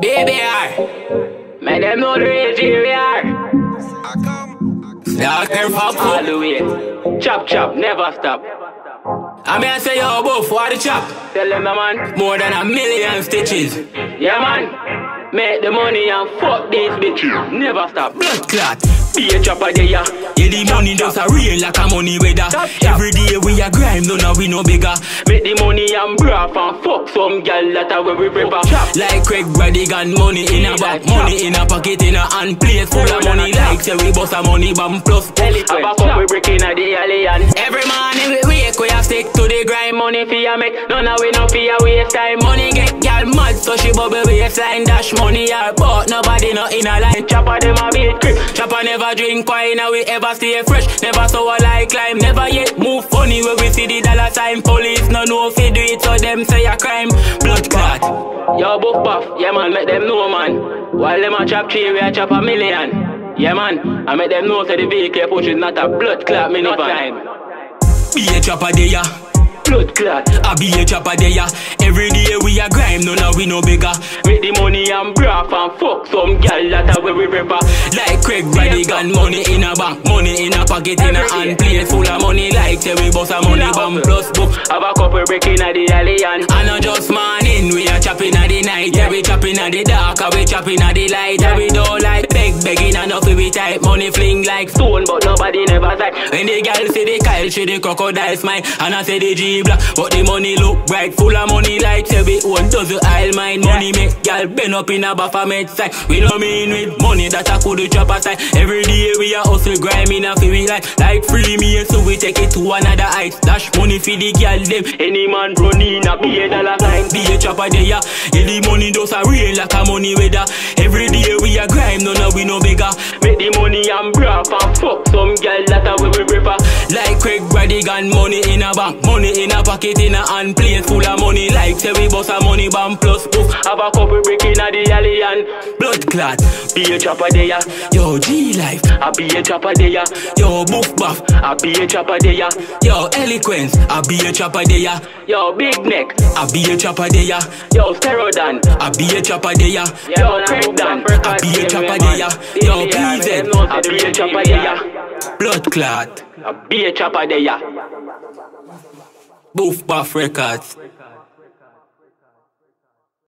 BBR. Make them know the real GBR. Can fuck all the way. Chop chop, never stop. I mean I say yo buff, what the chop? Tell them the man. More than a million stitches. Yeah man. Make the money and fuck these bitches. Never stop. Blood clot. Be a chopper there, yeah. Yeah, the money just a real like a money weather. Every day we a grind, no, no, we no bigger. Make the money and braff and fuck some gal that a where we prepare. Like Craig Bradigan, money in a bag, money in a pocket, in a hand plate full of money. Like say we bust a money bomb plus. Have a cup we breaking a the alien. Every morning we wake, we a stick to the grind. Money for ya make, none of we no fear waste time. Money get gal mad, so she bubble waistline dash money her, but nobody not in a line. Chopper them a beat grip, chopper never drink wine, now we ever stay fresh. Never saw a like climb, never yet move funny when we see the dollar sign. Police no know if do it, so them say a crime. Blood clot. Yo, buff buff, yeah man, make them know man. While them a chop tree, we a chop a million. Yeah man, I make them know so the vehicle push is not a blood clot minivan. Be a chopper there, yeah. Blood clot. I be a chopper there, yeah. Every day we a grind, no no we no bigger. Make the money and braff and fuck some gal that a where we prepare. Like Craig Bradigan, money in a bank, money in a pocket, in a hand plate full of money. Like say we bust a money bomb plus book. Have a couple breaking at the alien. And I not just morning, we a chopping at the night. Yeah, we chopping at the dark, we chopping at the light. And we don't type. Money fling like stone, but nobody never sight. When the gal see the Kyle, she the crocodile smile. And I say the G black, but the money look bright, full of money like we own does the aisle mine. Money make gal bend up in a baphomet side. We don't mean with money that I could chop aside. Every day we a hustle grind in a feel like like free me so we take it to another height. Dash money for the gal them. Any man run in a a dollar sign. Be a chopper there, yeah. The money does a real like a money weather. Every day we a grind, no no we no bigger. Make the money and braff and fuck some gal that way we prefer. Like Craig Bradigan, money in a bank, money in a pocket, in a hand plate full of money. Like say we bust a money bomb plus poof. Have a couple breaking at the alien. Blood clot, be a chopper there. Yo G life, I be a chopper there. Yo buff buff, I be a chopper there. Yo eloquence, I be a chopper there. Yo big neck, I be a chopper there. Yo Sterodan, I be a chopper there. Yo Craig Dan, I be a chopper there. Yo PZ, I be a chopper there. Blood clot, I be a chopper there. Boof Buff Records.